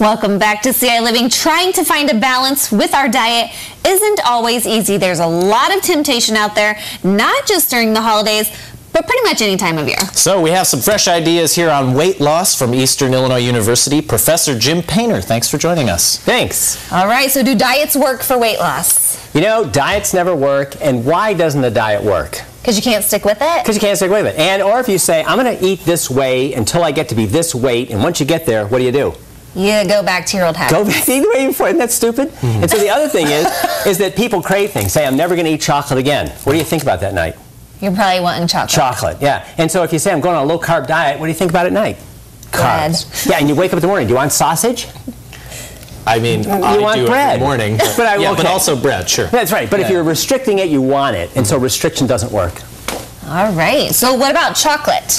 Welcome back to CI Living. Trying to find a balance with our diet isn't always easy. There's a lot of temptation out there, not just during the holidays, but pretty much any time of year. So we have some fresh ideas here on weight loss from Eastern Illinois University. Professor Jim Painter, thanks for joining us. Thanks. All right, so do diets work for weight loss? You know, diets never work, and why doesn't the diet work? Because you can't stick with it? Because you can't stick with it. And or if you say, I'm going to eat this way until I get to be this weight, and once you get there, what do you do? You go back to your old habits. Go back to eating the way before. Isn't that stupid? Mm-hmm. And so the other thing is, is that people crave things. Say, I'm never going to eat chocolate again. What do you think about that night? You're probably wanting chocolate. Chocolate, yeah. And so if you say, I'm going on a low carb diet, what do you think about at night? Bread. Carbs. Yeah, and you wake up in the morning. Do you want sausage? I mean, I want do bread. every morning. But, But I- yeah, but also bread, sure. That's right. But if you're restricting it, you want it. And so restriction doesn't work. All right, so what about chocolate?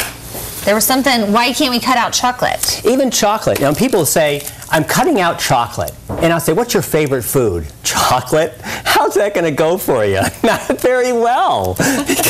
There was something, why can't we cut out chocolate? Even chocolate. Know, people say, I'm cutting out chocolate. And I'll say, what's your favorite food? Chocolate? How's that going to go for you? Not very well.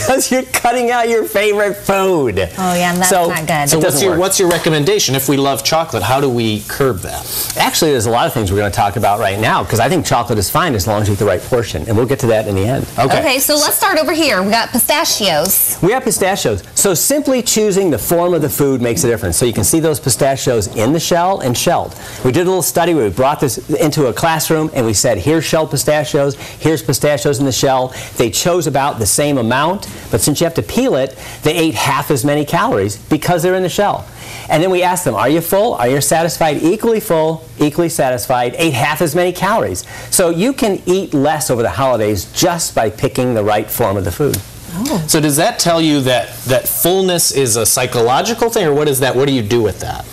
Because you're cutting out your favorite food. Oh, yeah, and that's so, not good. So what's your, work. what's your recommendation? If we love chocolate, how do we curb that? Actually, there's a lot of things we're going to talk about right now because I think chocolate is fine as long as you eat the right portion. And we'll get to that in the end. Okay, okay, so let's start over here. We got pistachios. We have pistachios. So simply choosing the form of the food makes a difference. So you can see those pistachios in the shell and shelled. We did a little study where we brought this into a classroom and we said, here's shelled pistachios, here's pistachios in the shell. They chose about the same amount, but since you have to peel it, they ate half as many calories because they're in the shell. And then we asked them, are you full? Are you satisfied? Equally full, equally satisfied, ate half as many calories. So you can eat less over the holidays just by picking the right form of the food. Oh. So does that tell you that, that fullness is a psychological thing, or what is that? What do you do with that?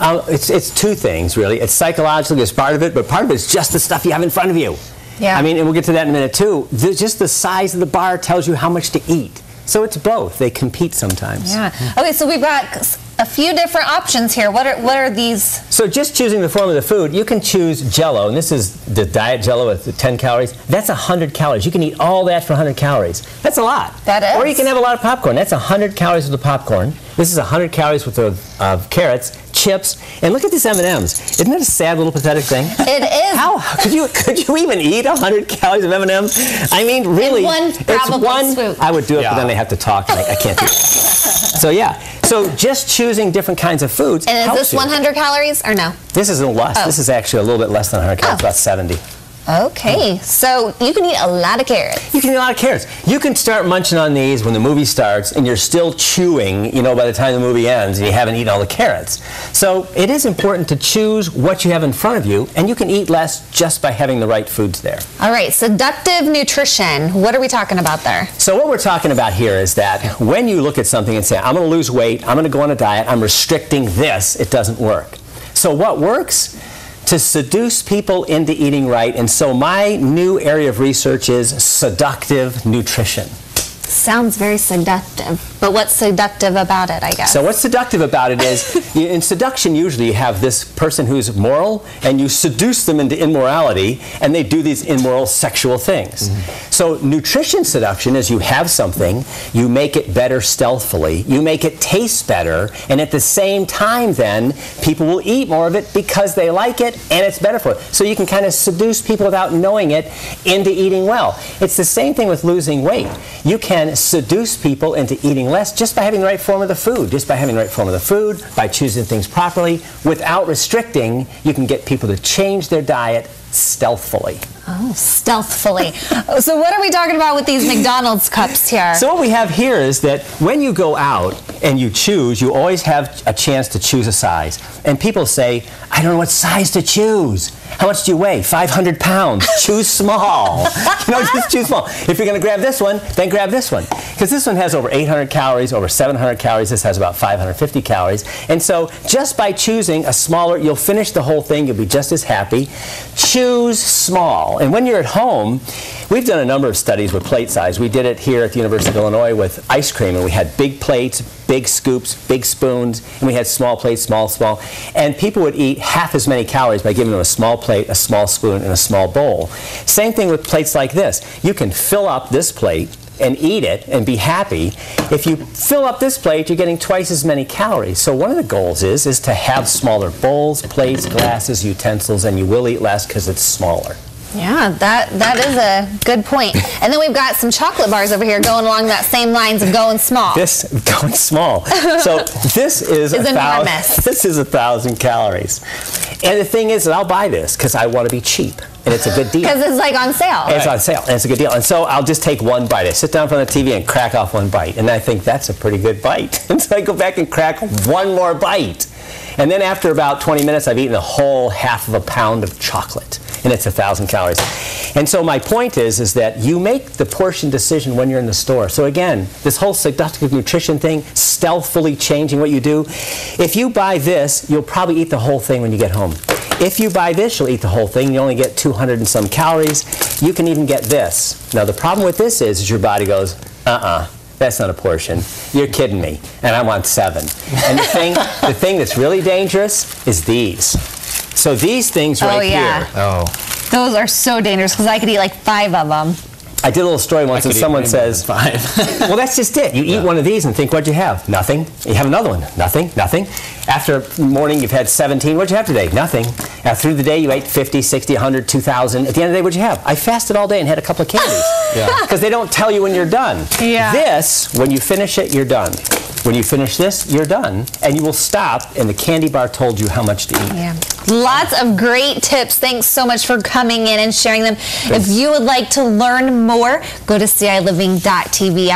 Um, it's, it's two things, really. It's psychologically, it's part of it, but part of it is just the stuff you have in front of you. Yeah. I mean, and we'll get to that in a minute, too. The, just the size of the bar tells you how much to eat. So it's both. They compete sometimes. Yeah. Okay, so we've got a few different options here. What are what are these? So just choosing the form of the food, you can choose Jello, and this is the diet Jello with 10 calories. That's 100 calories. You can eat all that for 100 calories. That's a lot. That is. Or you can have a lot of popcorn. That's 100 calories of the popcorn. This is 100 calories with the uh, carrots, chips, and look at these M&Ms. Isn't that a sad little pathetic thing? It is. How could you could you even eat 100 calories of M&Ms? I mean, really, one it's one. swoop. I would do it, Yeah. but then they have to talk, and I, I can't do it. So yeah, so just choosing different kinds of foods. And is helps this you. 100 calories or no? This is a little less. Oh. This is actually a little bit less than 100 calories, Oh. about 70. Okay, so you can eat a lot of carrots. You can eat a lot of carrots. You can start munching on these when the movie starts, and you're still chewing, you know, by the time the movie ends, and you haven't eaten all the carrots. So it is important to choose what you have in front of you, and you can eat less just by having the right foods there. All right, seductive nutrition. What are we talking about there? So what we're talking about here is that when you look at something and say, I'm going to lose weight, I'm going to go on a diet, I'm restricting this, it doesn't work. So what works? To seduce people into eating right. And so my new area of research is seductive nutrition. Sounds very seductive. But what's seductive about it, I guess? So what's seductive about it is, in seduction usually you have this person who's moral, and you seduce them into immorality, and they do these immoral sexual things. Mm-hmm. So nutrition seduction is you have something, you make it better stealthily, you make it taste better, and at the same time then, people will eat more of it because they like it, and it's better for them. So you can kind of seduce people without knowing it into eating well. It's the same thing with losing weight. You can seduce people into eating less just by having the right form of the food. Just by having the right form of the food, by choosing things properly, without restricting, you can get people to change their diet stealthily. oh, stealthfully. so what are we talking about with these McDonald's cups here? So what we have here is that when you go out and you choose, you always have a chance to choose a size. And people say, I don't know what size to choose. How much do you weigh? 500 pounds. choose small. you know, just choose small. If you're going to grab this one, then grab this one. Because this one has over 800 calories, over 700 calories. This has about 550 calories. And so just by choosing a smaller, you'll finish the whole thing. You'll be just as happy. Choose small. And when you're at home, we've done a number of studies with plate size. We did it here at the University of Illinois with ice cream, and we had big plates, big scoops, big spoons, and we had small plates, small, small. And people would eat half as many calories by giving them a small plate, a small spoon, and a small bowl. Same thing with plates like this. You can fill up this plate and eat it and be happy. If you fill up this plate, you're getting twice as many calories. So one of the goals is is to have smaller bowls, plates, glasses, utensils, and you will eat less because it's smaller. Yeah, that that is a good point. And then we've got some chocolate bars over here going along that same lines of going small. This going small. So this is, Is a thousand. enormous. This is a thousand calories. And the thing is, that I'll buy this because I want to be cheap, and it's a good deal. Because it's like on sale. It's on sale, and it's a good deal. And so I'll just take one bite. I sit down in front of the TV and crack off one bite, and I think that's a pretty good bite. And so I go back and crack one more bite. And then after about 20 minutes, I've eaten a whole half of a pound of chocolate, and it's a thousand calories. And so my point is, is that you make the portion decision when you're in the store. So again, this whole seductive nutrition thing, stealthily changing what you do. If you buy this, you'll probably eat the whole thing when you get home. If you buy this, you'll eat the whole thing. You only get 200 and some calories. You can even get this. Now the problem with this is, is your body goes, uh-uh. That's not a portion. You're kidding me. And I want seven. And the thing, the thing that's really dangerous is these. So these things Oh, right yeah. here. Oh, Those are so dangerous because I could eat like five of them. I did a little story once, and someone way more than says, five. "Well, that's just it. You eat one of these and think, what'd you have? Nothing. You have another one. Nothing. Nothing. After morning, you've had 17. What'd you have today? Nothing. After through the day, you ate 50, 60, 100, 2,000. At the end of the day, what'd you have? I fasted all day and had a couple of candies. Yeah. Because they don't tell you when you're done. Yeah. This, when you finish it, you're done. When you finish this, you're done, and you will stop. And the candy bar told you how much to eat. Yeah. Lots of great tips. Thanks so much for coming in and sharing them. If you would like to learn more, go to CILiving.tv.